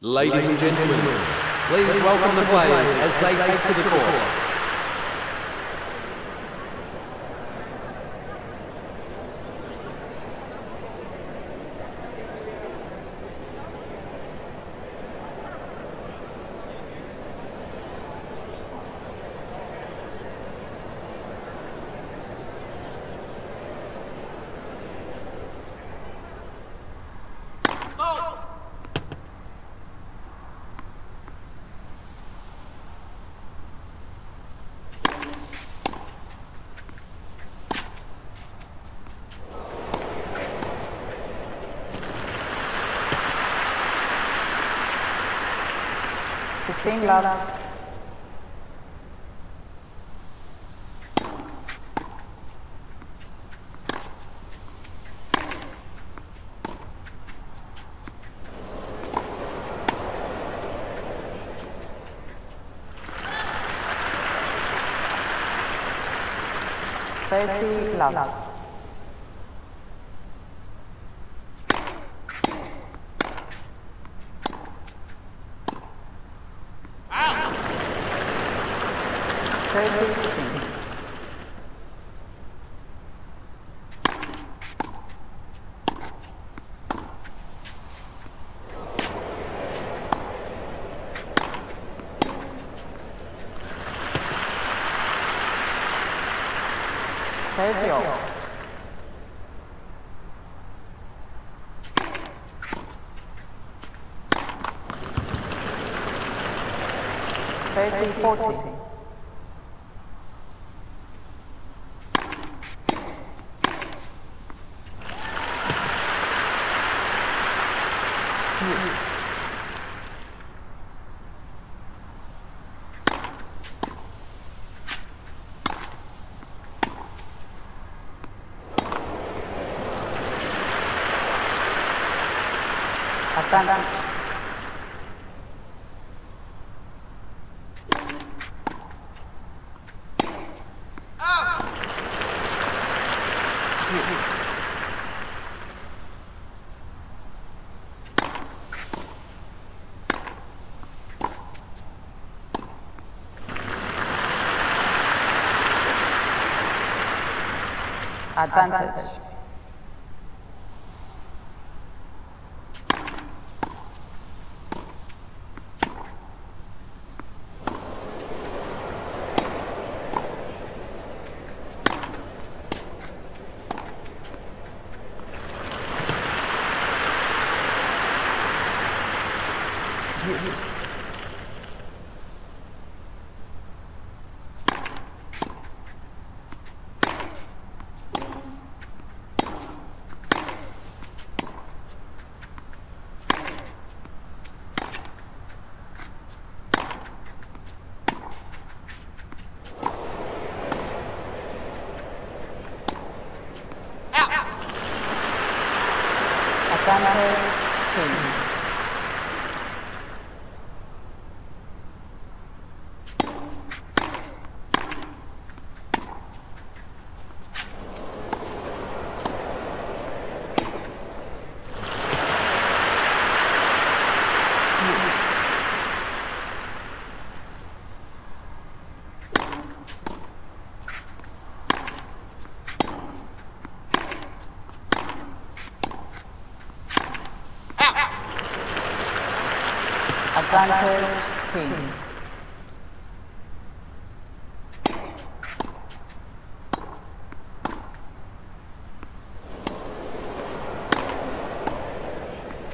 Ladies and gentlemen, please welcome the players as they take to the court. Fifteen love. Thirty love. Fifteen. Thirty all. Thirty forty. Advantage. Deuce. Advantage. Deuce. Advantage team. Deuce. Advantage team.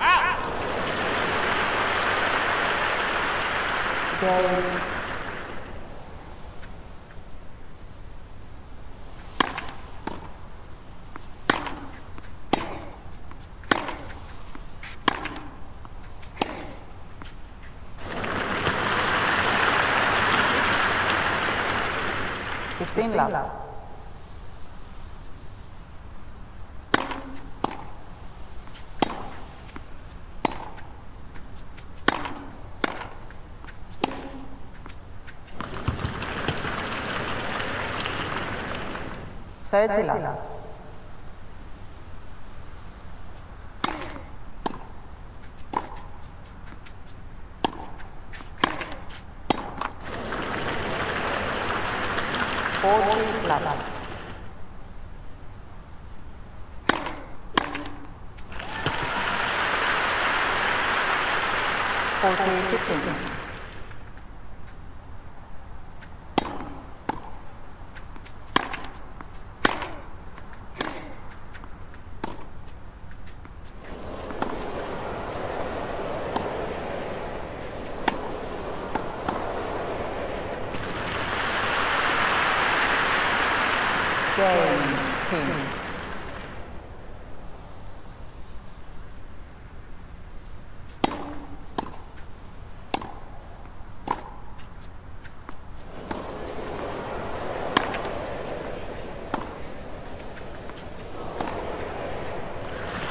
Ah! Game. Fifteen love. Thirty love. 40 love. Forty fifteen. Game team.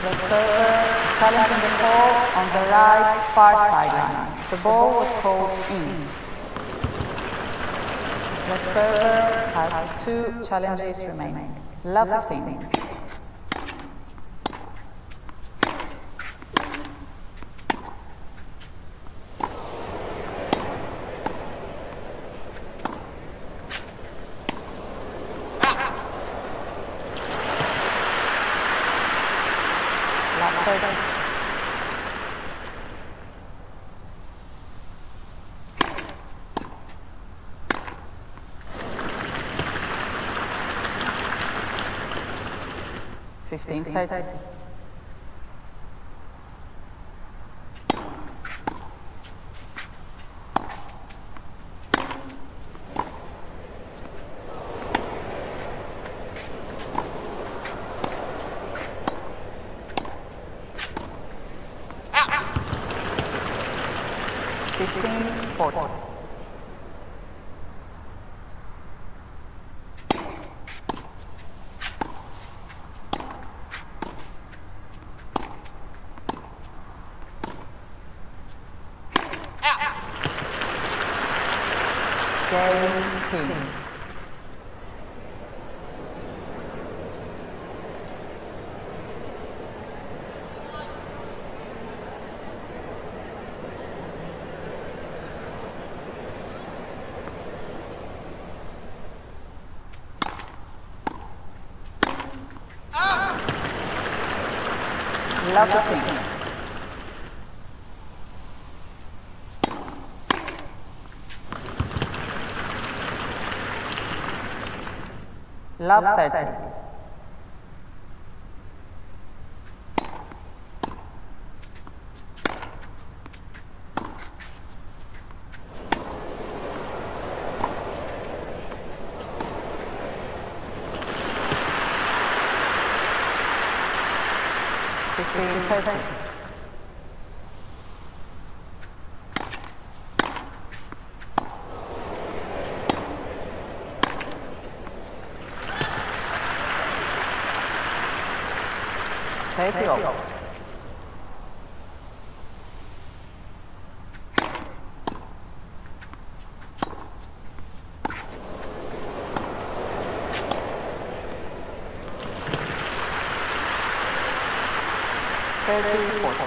The server is the ball on the right far sideline. The ball was called in. The server has two challenges remaining. Love 15. 1530. 1530. love 15. Love, love 13. Thirty all. Thirty forty.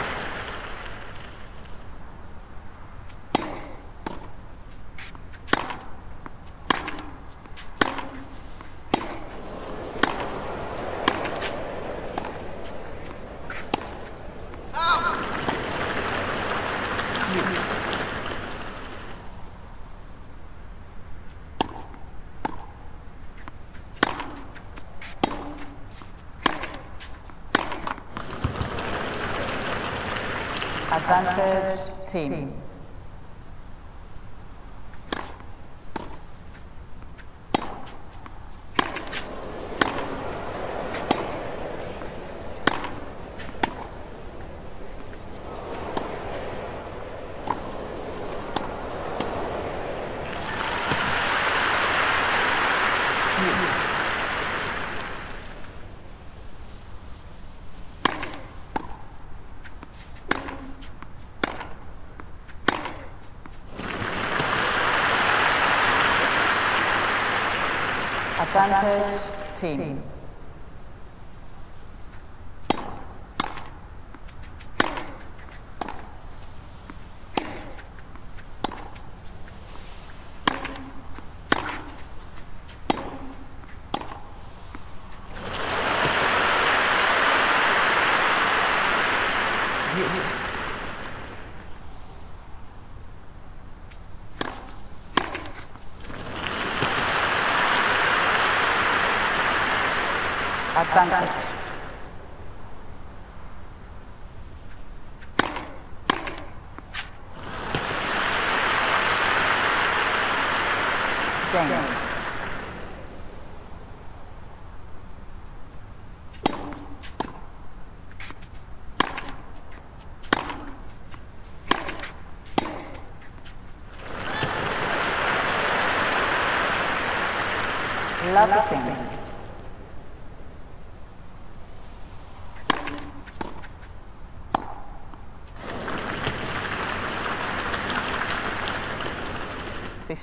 Use. Advantage team. Use. Advantage team. Deuce. Advantage. Game. Love 15.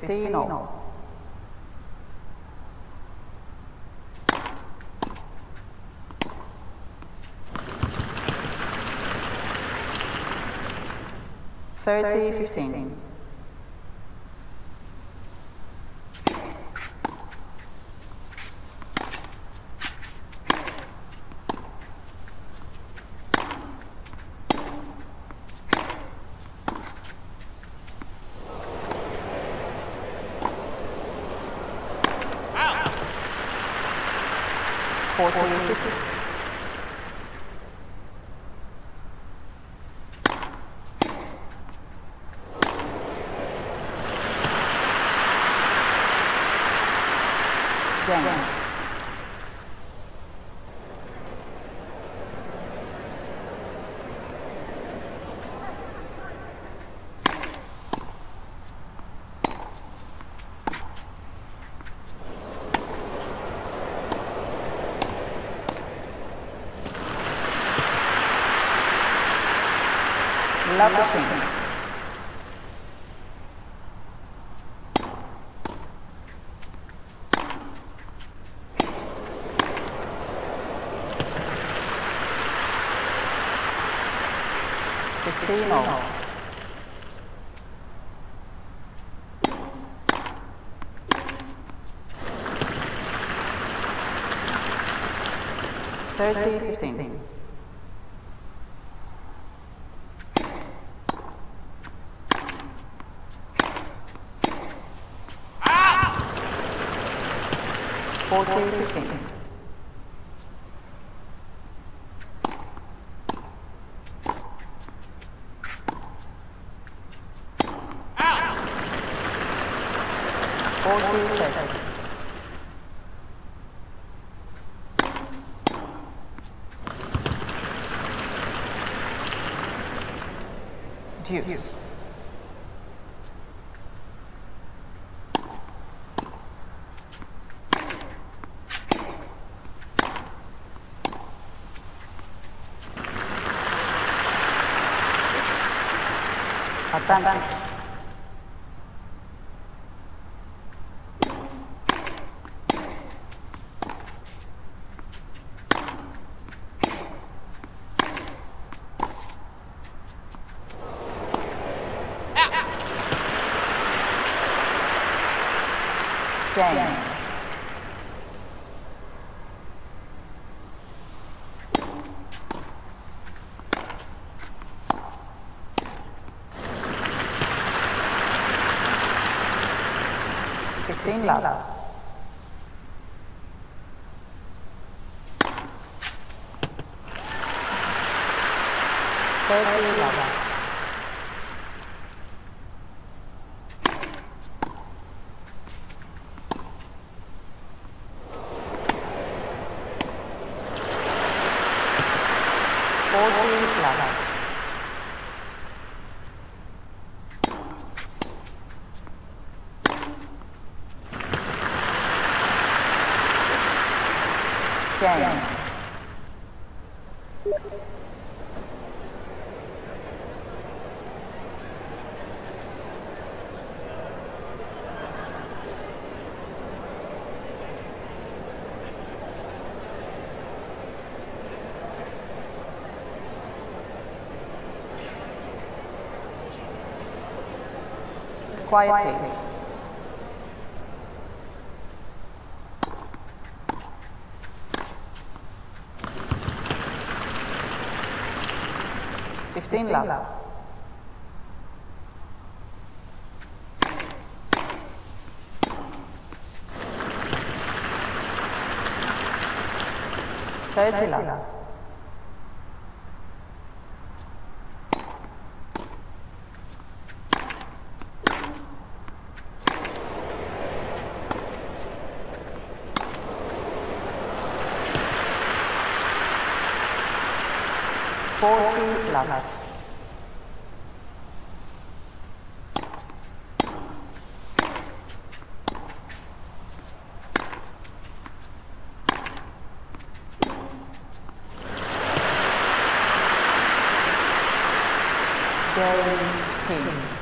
Thirty. Thirty fifteen. 15. now 15. Thirty, fifteen. 15. Deuce. Advantage. In love. Thirty love. Quiet, please. 15 love. Thirty love. Forty love. Game team.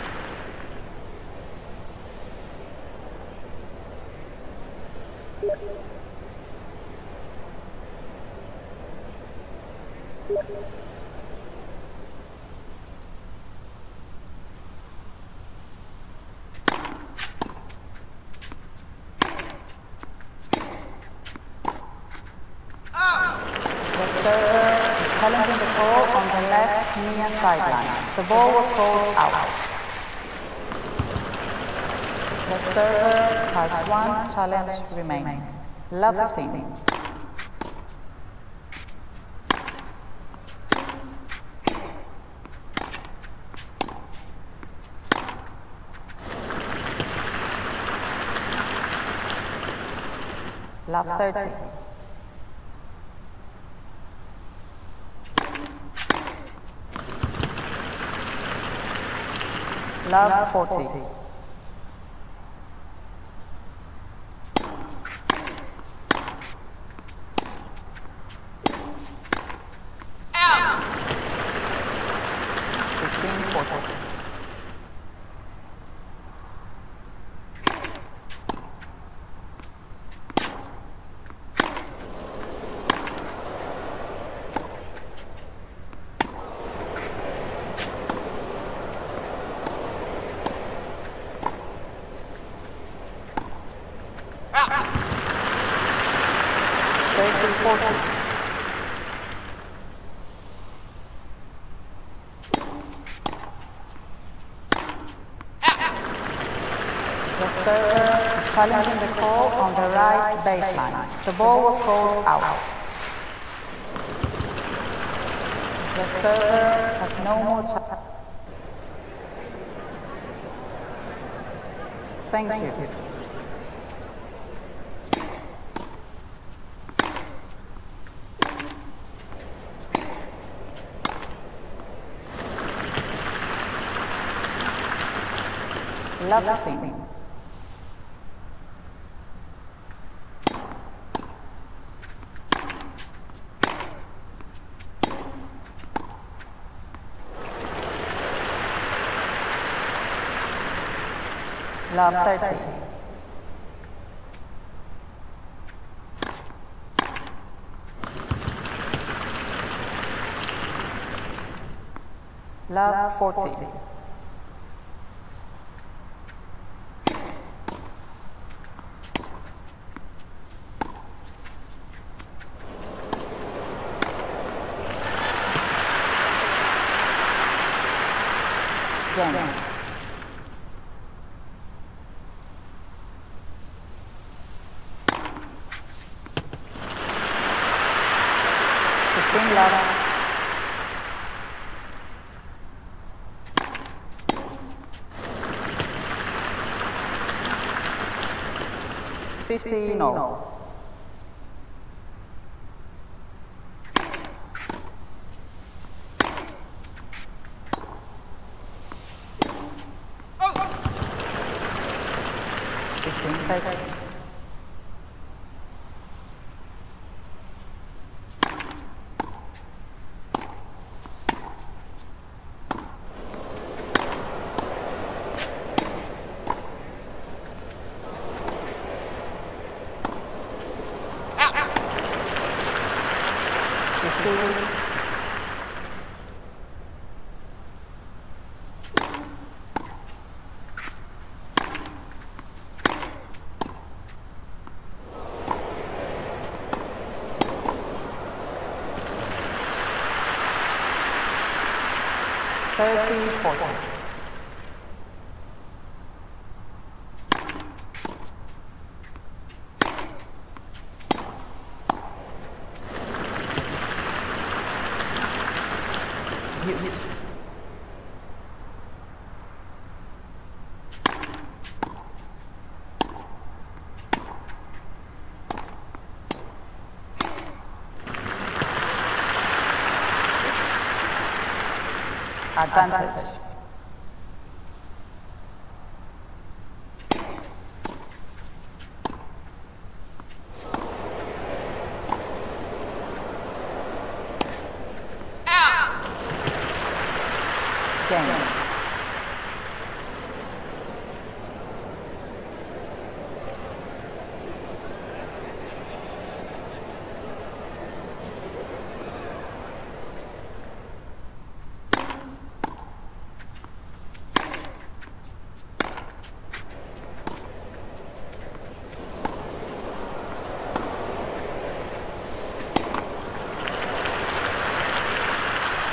The server is challenging the ball on the left sideline. The ball was called out. The server has one challenge remaining. Love 15. Love 30. Love, Love 40. 40. Baseline. The ball was called out. The server has no more cha- Thank you. Love 15. Love 30. Love 40. 15 all. Fifteen thirty. 30, 40. Advantage. Game.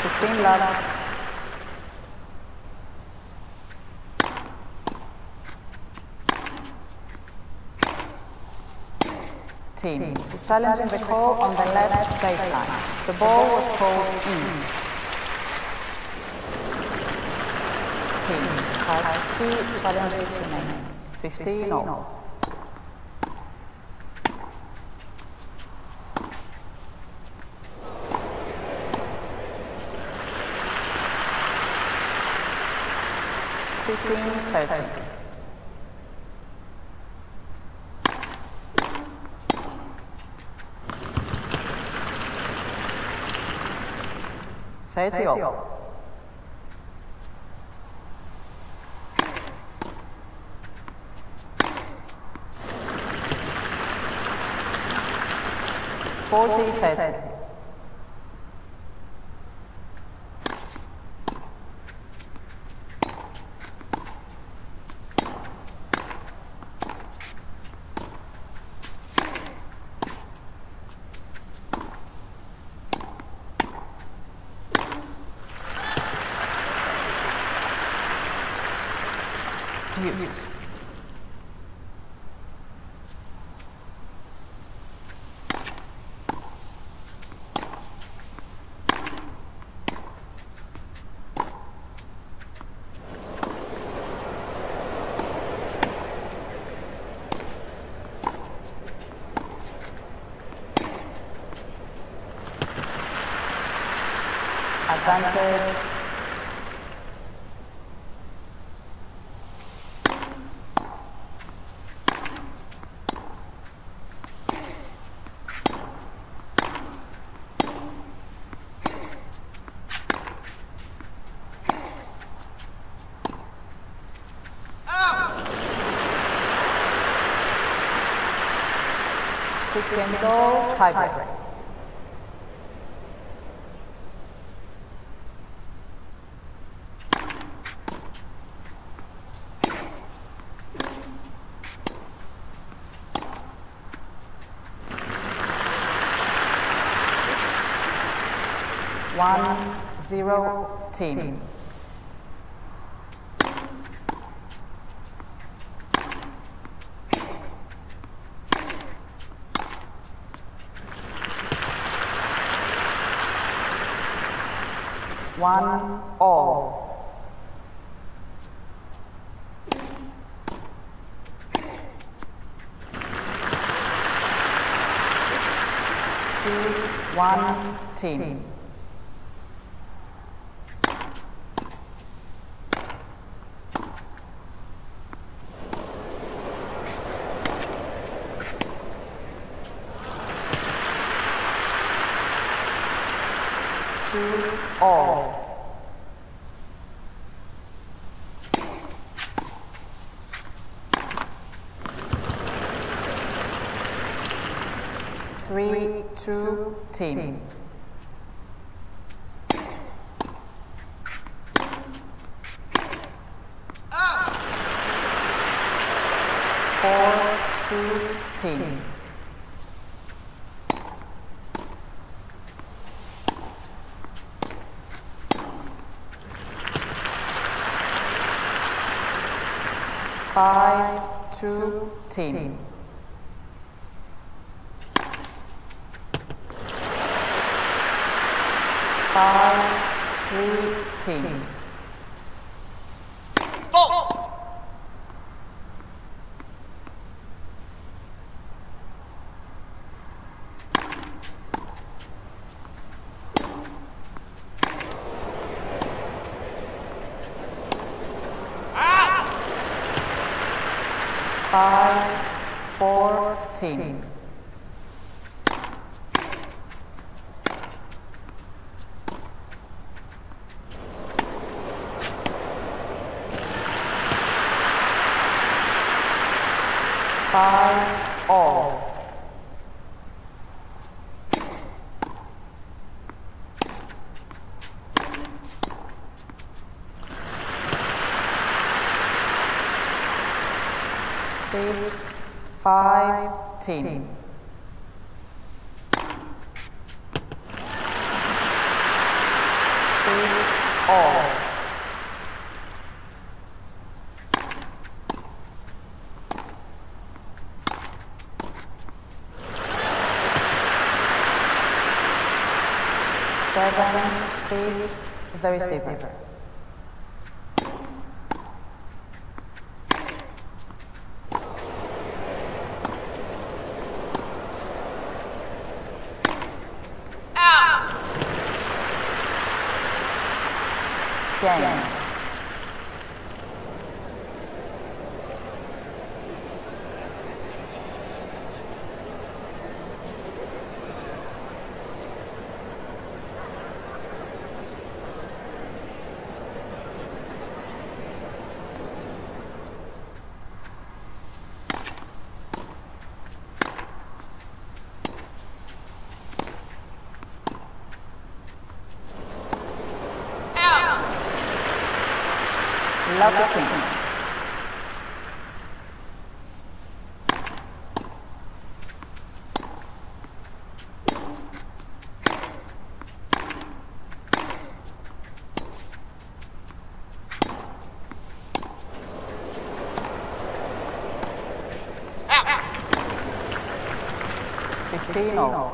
Fifteen Team is challenging the call on the left baseline. The ball was called in. Team has two challenges remaining. 15 all. Thirty. Thirty all. Forty thirty. Advantage. Six games all, tiebreak. One, zero, team. One, all. Two, one, team. Two, team. Four, two, team. Five, two, team. Five, three, team. Five, four, team. Five, all. Six, five, team. Six, all. Seven, six, the receiver. Game. Love 15. Fifteen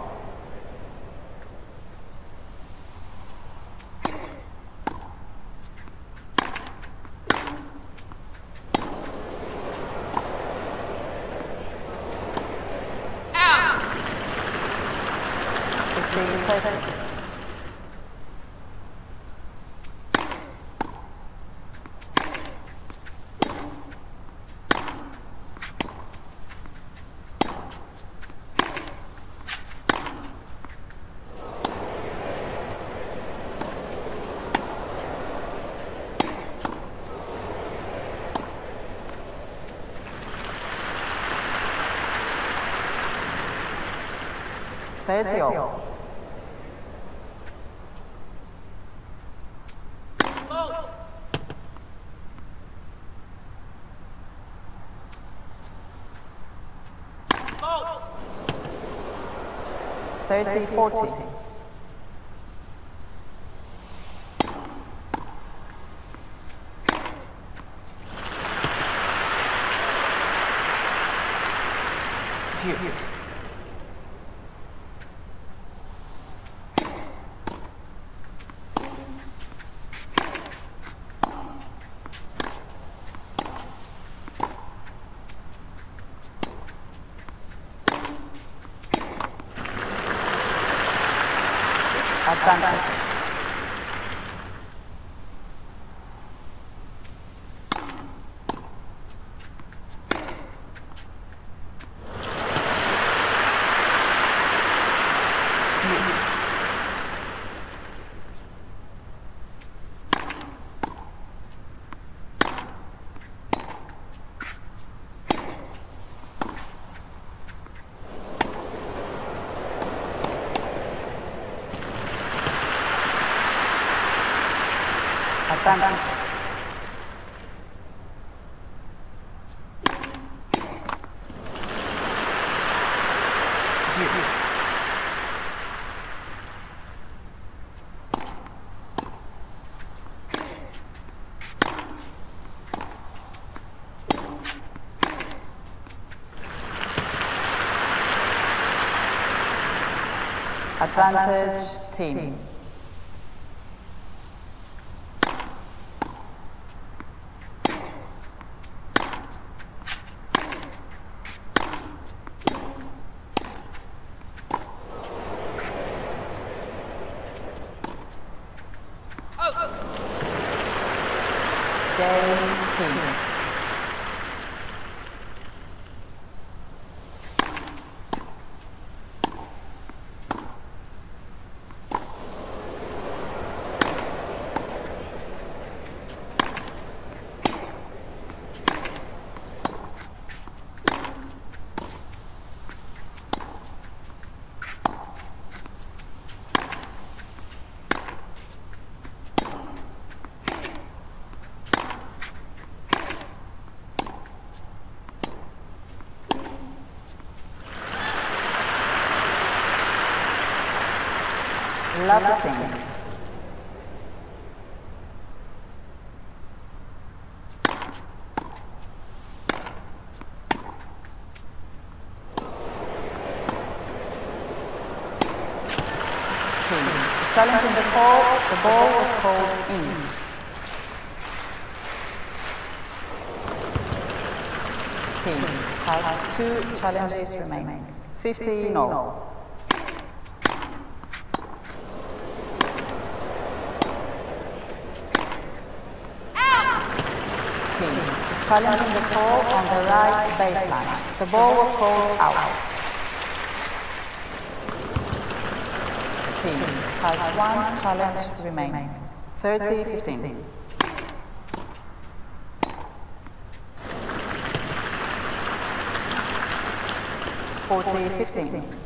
Thirty, forty. 30, 40. advantage. advantage. Advantage, team. team. Lofting. Team. Is challenging the call. The ball was called in. Team has two challenges remaining. 15 all. challenging the call on the right baseline. The ball was called out. Team has one challenge remaining. 30-15. Forty fifteen. 40, 15.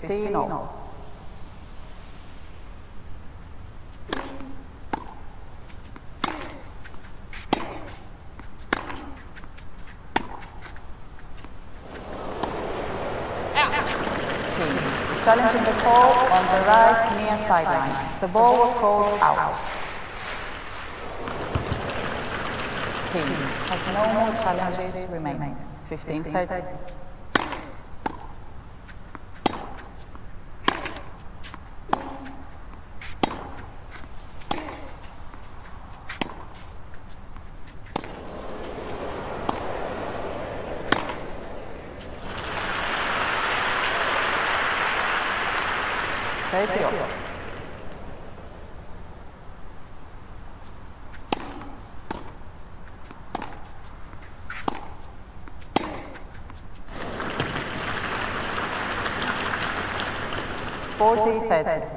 15 all. challenging the call on the right near sideline. The ball was called out. Team has no more challenges remaining. 15-30. Thirty all. Forty thirty.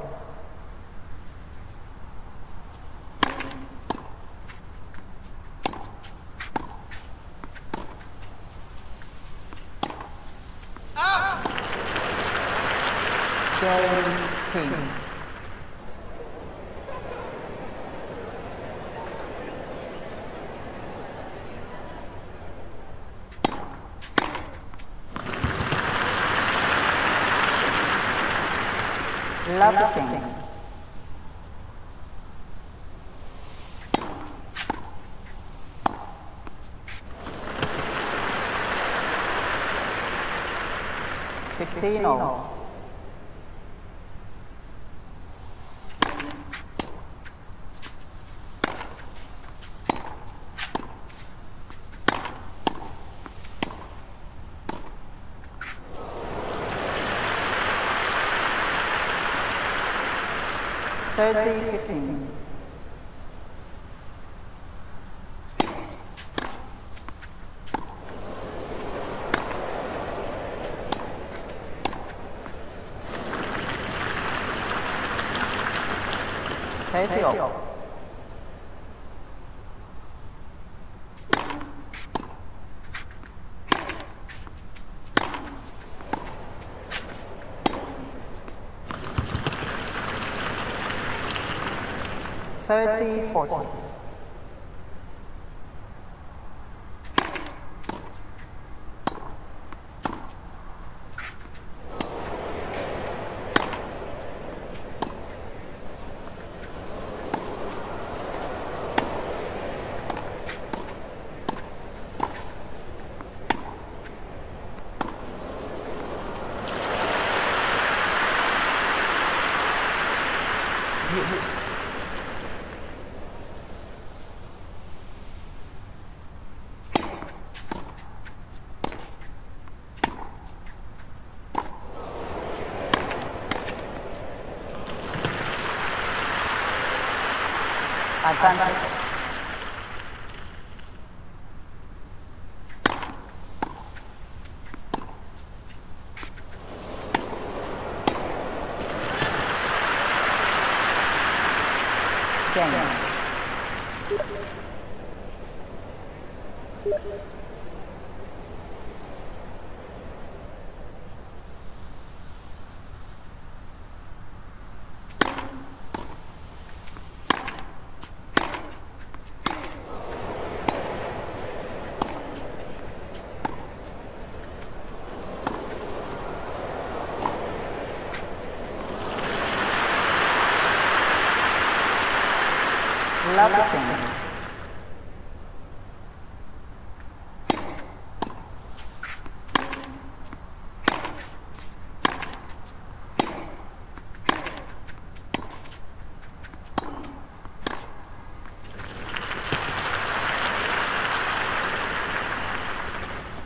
15. Fifteen. Thirty fifteen. Thirty all. 30, 40. Advantage. Game. Love 15.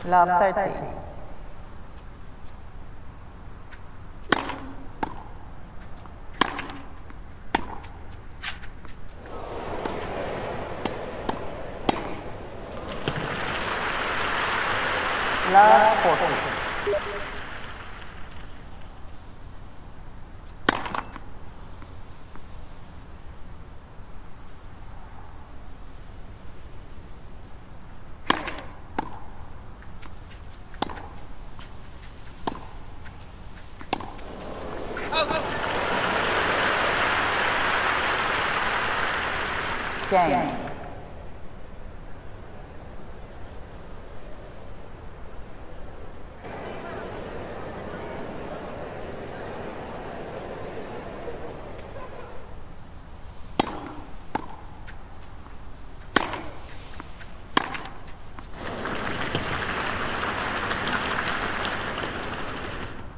Love 30. Love 40. Game.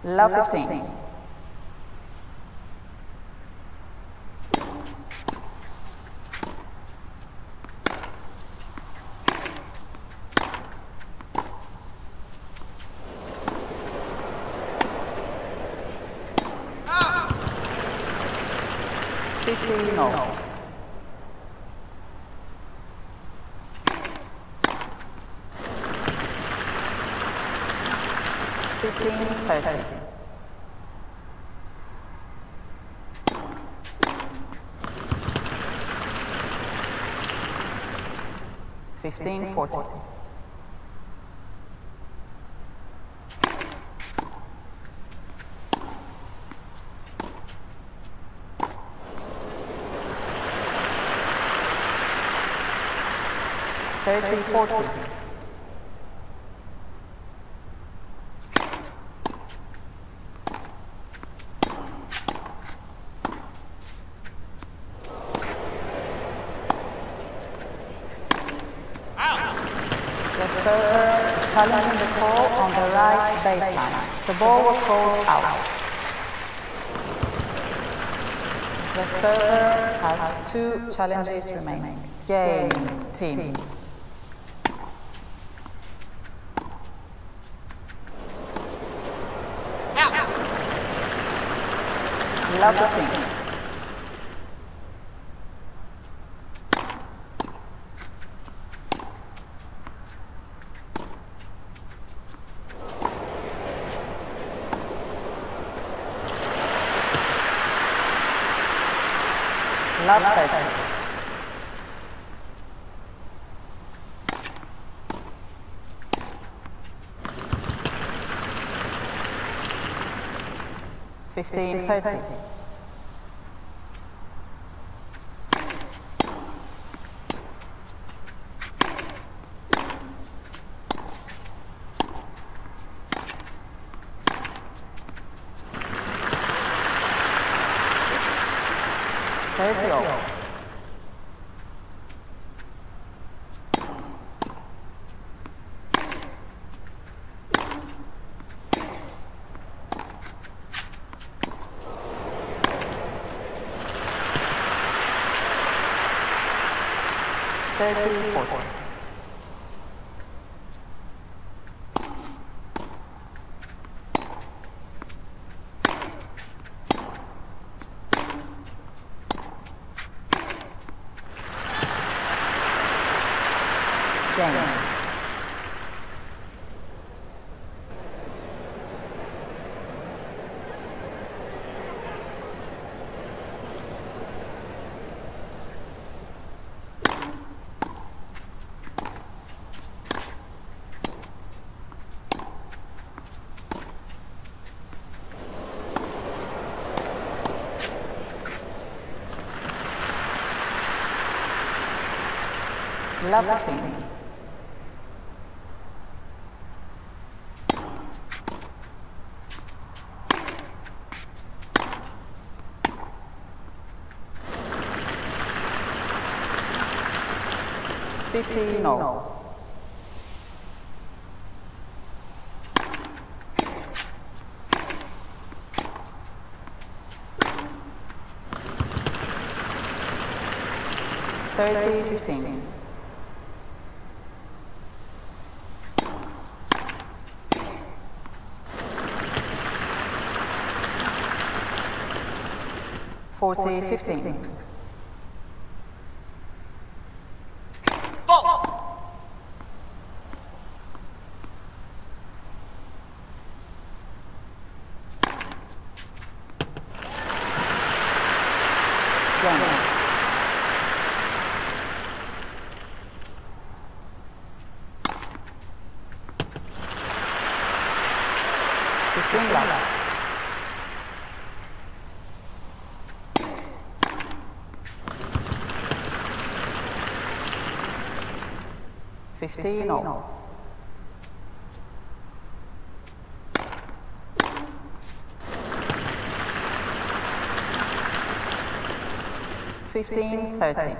Love 15. 1540. Thirty forty. Challenging the call on the right baseline. The ball was called out. The server has two challenges remaining. Game team. Love 15. 30. Fifteen thirty. 30 all. Thirty, forty. Game. Love 15. Fifty, no. Thirty, fifteen. 40, 15. 15. 15-0. Fifteen thirty.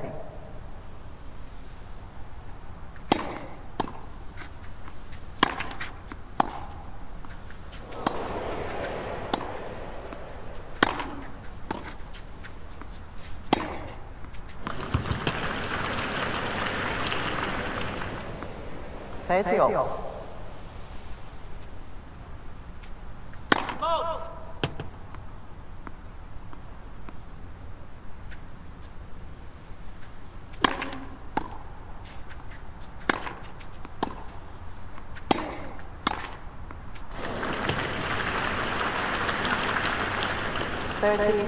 Thirty all. Thirty,